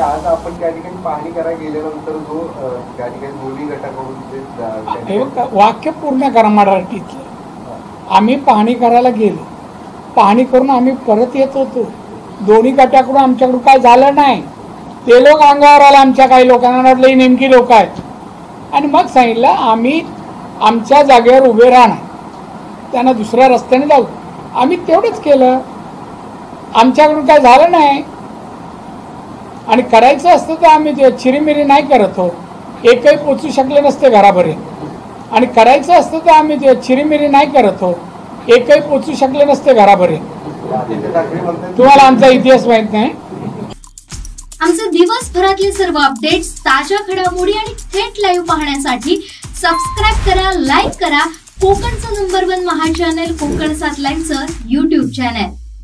आज आपण त्या ठिकाणी पाहणी करायला गेल्यानंतर जो त्या ठिकाणी दोन्ही गटाकडून हे वाक्य पूर्ण करा मराठीतलं. आम्ही पाहणी करायला गेलो. पाहणी करून आम्ही परत येत होतो. दोन्ही गटाकडून आमच्याकडून काय झालं नाही. ते लोक अंगावर आले आमच्या काही लोकांना वाटलं ही नेमकी लोक आहेत. आणि मग सांगितलं आम्ही आमच्या जागेवर उभे राहणार. त्यांना दुसऱ्या रस्त्याने जाऊ. आम्ही तेवढंच केलं. आमच्याकडून काय झालं नाही. आणि करायचं असतं तर आम्ही चिरीमिरी नाही करत हो एकही पोचू शकले नसते घरापर्यंत आणि करायचं असतं तर आम्ही चिरीमिरी नाही करत हो एकही पोचू शकले नसते घरापर्यंत तुम्हाला आमचा इतिहास माहीत नाही? आमचे दिवसभरातले सर्व अपडेट्स ताज्या घडामोडी आणि थेट लाईव्ह पाहण्यासाठी सबस्क्राईब करा लाईक करा. कोकणचं नंबर वन महा चॅनल कोकण सात लाईनचं युट्यूब चॅनल